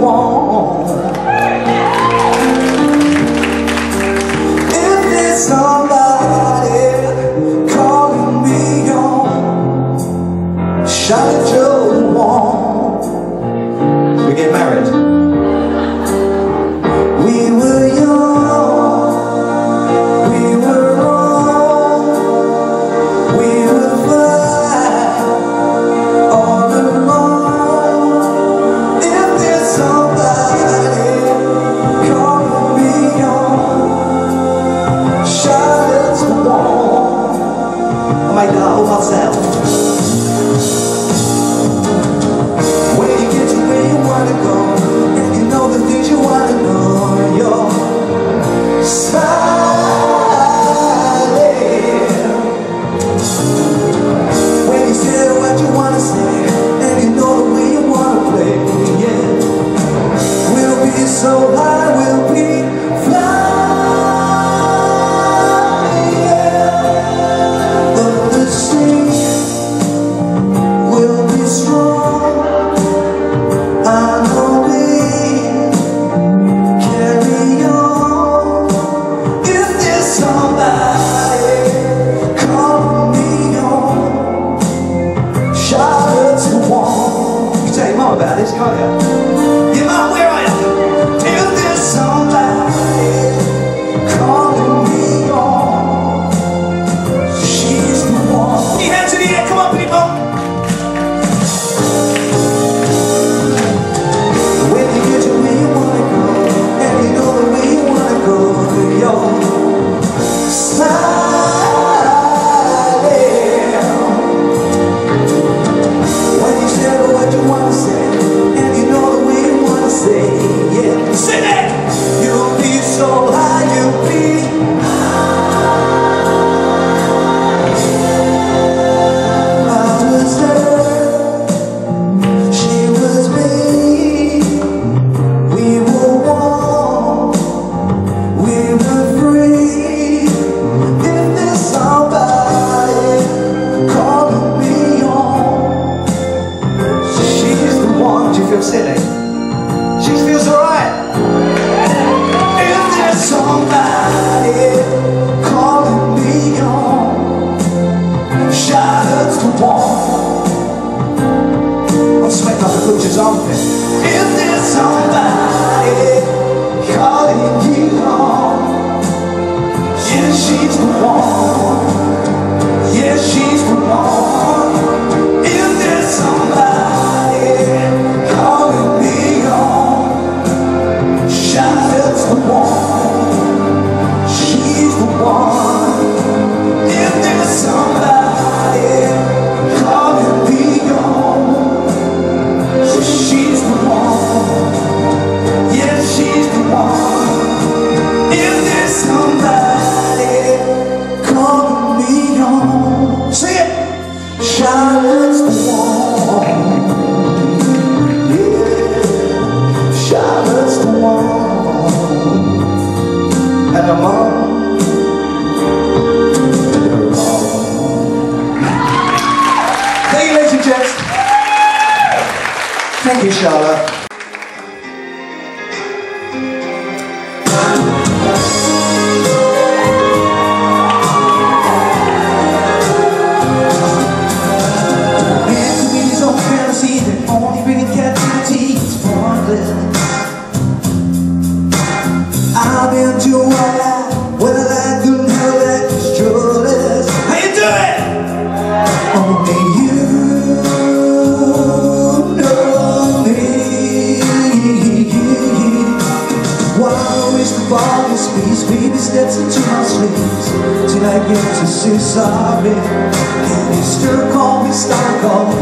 If there's somebody calling me on, shout it so high. such is I'm Charlotte's the Yeah, Charlotte's the one. And I'm on. You. Thank you, Charlotte. all these peace Baby steps into my sleeves Till I get to say sorry And Mr. Call me Star Call